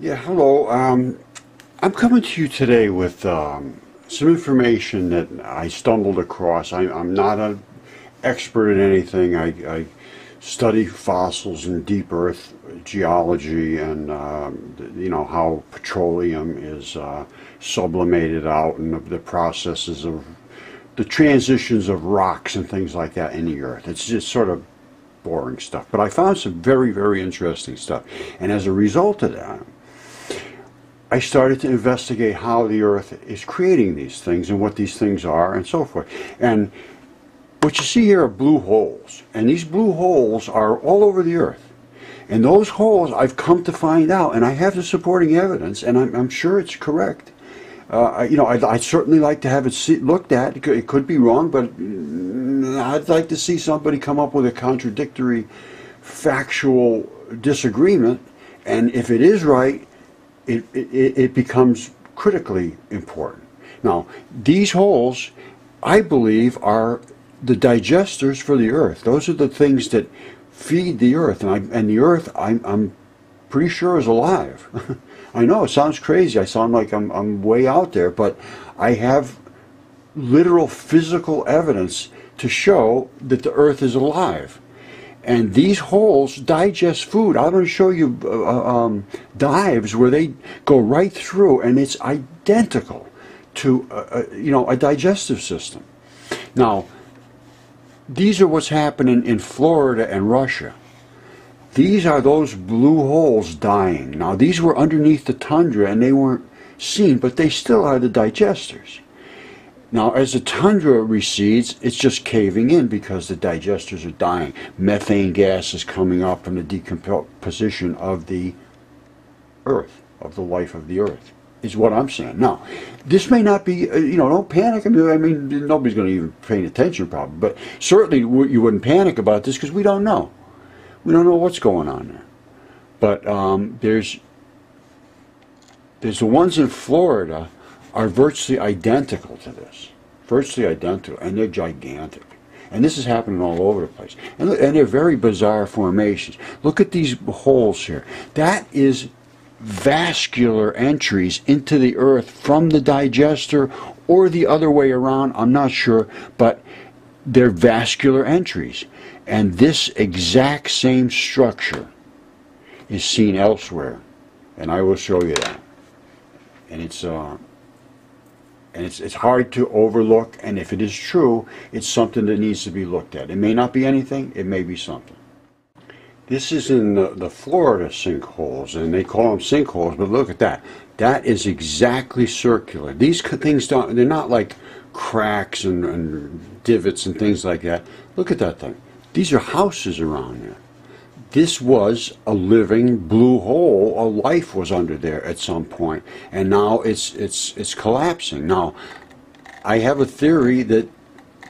Yeah, hello. Um, I'm coming to you today with um, some information that I stumbled across. I, am not an expert in anything. I, I, study fossils and deep earth geology and um, you know how petroleum is uh, sublimated out and the, the processes of the transitions of rocks and things like that in the earth. It's just sort of boring stuff. But I found some very, very interesting stuff. And as a result of that, I started to investigate how the earth is creating these things and what these things are and so forth. And what you see here are blue holes. And these blue holes are all over the earth. And those holes I've come to find out, and I have the supporting evidence, and I'm, I'm sure it's correct. Uh, you know, I'd, I'd, certainly like to have it see, looked at. It could, it could, be wrong, but I'd like to see somebody come up with a contradictory, factual disagreement. And if it is right, it, it, it becomes critically important. Now, these holes, I believe, are the digesters for the earth. Those are the things that feed the earth, and, I, and the earth, I'm, I'm pretty sure is alive. I know it sounds crazy. I sound like I'm, I'm way out there, but I have literal physical evidence to show that the earth is alive. And these holes digest food. I'm going to show you uh, uh, um, dives where they go right through, and it's identical to uh, uh, you know a digestive system. Now, these are what's happening in Florida and Russia. These are those blue holes dying. Now, these were underneath the tundra and they weren't seen, but they still are the digesters. Now, as the tundra recedes, it's just caving in because the digesters are dying. Methane gas is coming up from the decomposition of the earth, of the life of the earth, is what I'm saying. Now, this may not be, uh, you know, don't panic. I mean, I mean nobody's going to even pay attention probably, but certainly you wouldn't panic about this because we don't know. We don't know what's going on there. But um, there's, there's the ones in Florida are virtually identical to this, virtually identical, and they're gigantic. And this is happening all over the place. And, and they're very bizarre formations. Look at these holes here. That is vascular entries into the earth from the digester or the other way around, I'm not sure, but they're vascular entries. And this exact same structure is seen elsewhere. And I will show you that. And it's uh, and it's, it's hard to overlook, and if it is true, it's something that needs to be looked at. It may not be anything, it may be something. This is in the, the Florida sinkholes, and they call them sinkholes, but look at that. That is exactly circular. These things don't, they're not like cracks and, and divots and things like that. Look at that thing. These are houses around there this was a living blue hole. A life was under there at some point, and now it's it's it's collapsing. Now, I have a theory that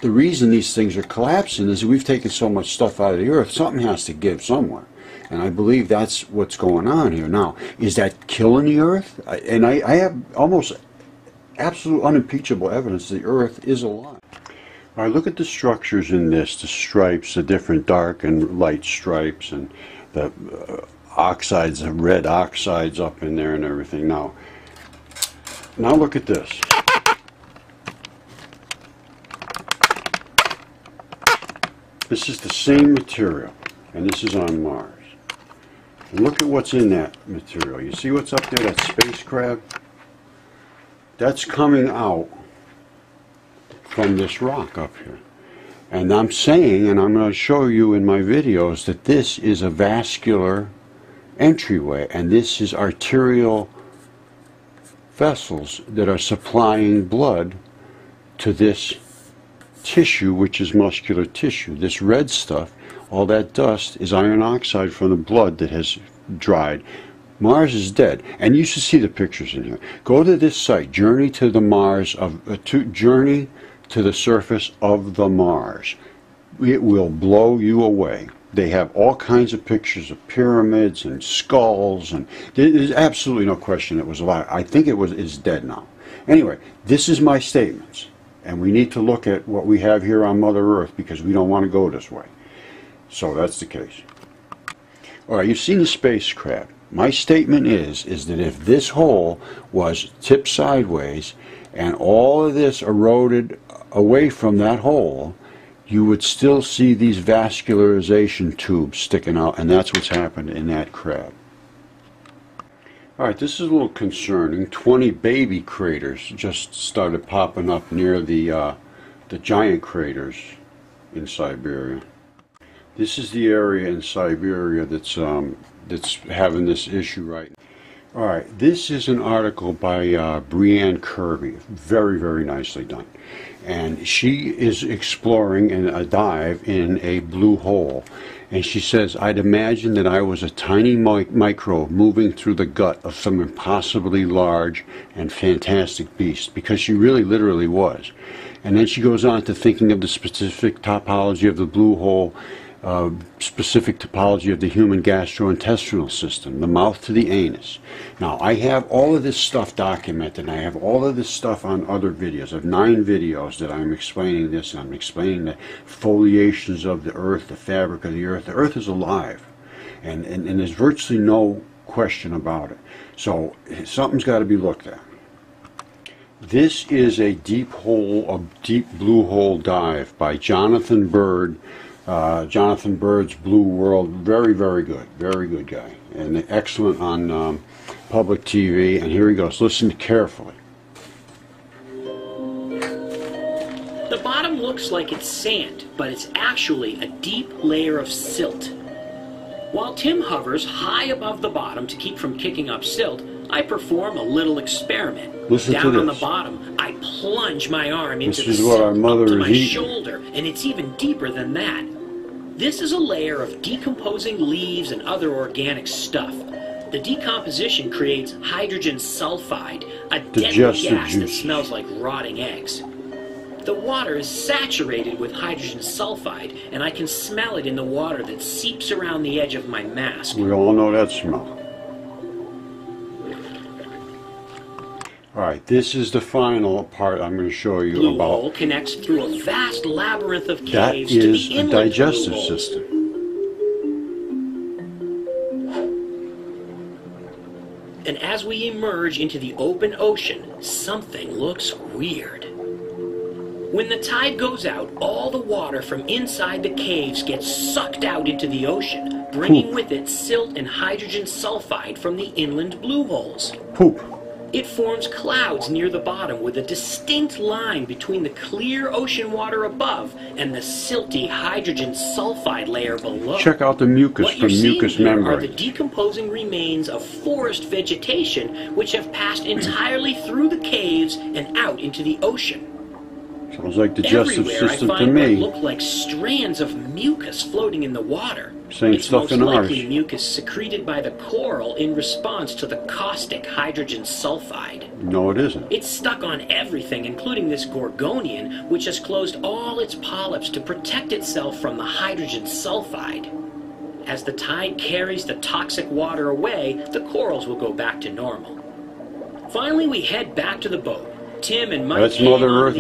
the reason these things are collapsing is we've taken so much stuff out of the earth. Something has to give somewhere, and I believe that's what's going on here. Now, is that killing the earth? And I, I have almost absolute unimpeachable evidence the earth is alive. All right, look at the structures in this, the stripes, the different dark and light stripes, and the uh, oxides, the red oxides up in there and everything. Now, now look at this. This is the same material, and this is on Mars. And look at what's in that material. You see what's up there, that space crab? That's coming out from this rock up here. And I'm saying, and I'm going to show you in my videos, that this is a vascular entryway, and this is arterial vessels that are supplying blood to this tissue, which is muscular tissue. This red stuff, all that dust, is iron oxide from the blood that has dried. Mars is dead, and you should see the pictures in here. Go to this site, Journey to the Mars of uh, to Journey to the surface of the Mars. It will blow you away. They have all kinds of pictures of pyramids and skulls, and there's absolutely no question it was alive. I think it was is dead now. Anyway, this is my statements, and we need to look at what we have here on Mother Earth because we don't want to go this way. So that's the case. All right, you've seen the spacecraft. My statement is, is that if this hole was tipped sideways and all of this eroded away from that hole, you would still see these vascularization tubes sticking out, and that's what's happened in that crab. All right, this is a little concerning. 20 baby craters just started popping up near the, uh, the giant craters in Siberia. This is the area in Siberia that's um, that's having this issue right now. All right, this is an article by uh, Kirby, very very nicely done, and she is exploring in a dive in a blue hole, and she says, "I'd imagine that I was a tiny mi- microbe moving through the gut of some impossibly large and fantastic beast," because she really literally was. And then she goes on to thinking of the specific topology of the blue hole uh, specific topology of the human gastrointestinal system, the mouth to the anus. Now, I have all of this stuff documented, and I have all of this stuff on other videos. I have nine videos that I'm explaining this, and I'm explaining the foliations of the earth, the fabric of the earth. The earth is alive, and, and, and there's virtually no question about it. So, something's got to be looked at. This is a deep hole, a deep blue hole dive by Jonathan Bird uh, Jonathan Bird's Blue World, very, very good, very good guy, and excellent on um, public TV. And here he goes. Listen carefully. The bottom looks like it's sand, but it's actually a deep layer of silt. While Tim hovers high above the bottom to keep from kicking up silt, I perform a little experiment. Listen Down on the bottom, I plunge my arm into This the is our mother up to my shoulder, and it's even deeper than that. This is a layer of decomposing leaves and other organic stuff. The decomposition creates hydrogen sulfide, a deadly gas that smells like rotting eggs. The water is saturated with hydrogen sulfide, and I can smell it in the water that seeps around the edge of my mask. We all know that smell. All right, this is the final part I'm going to show you Blue about. hole connects through a vast labyrinth of That caves to the a digestive system. And as we emerge into the open ocean, something looks weird. When the tide goes out, all the water from inside the caves gets sucked out into the ocean, bringing Poop. with it silt and hydrogen sulfide from the inland blue holes. Poop. It forms clouds near the bottom with a distinct line between the clear ocean water above and the silty hydrogen sulfide layer below. Check out the mucus What you're from seeing mucus here are the decomposing remains of forest vegetation which have passed entirely through the caves and out into the ocean. Sounds like the digestive Everywhere I system find to what me. look like strands of mucus floating in the water. Same it's stuff most in ours. likely mucus secreted by the coral in response to the caustic hydrogen sulfide. No, it isn't. It's stuck on everything, including this gorgonian, which has closed all its polyps to protect itself from the hydrogen sulfide. As the tide carries the toxic water away, the corals will go back to normal. Finally, we head back to the boat. Tim and Mike That's Mother on